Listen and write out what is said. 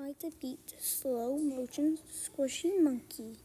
try to beat slow motion squishy monkey.